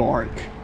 dark.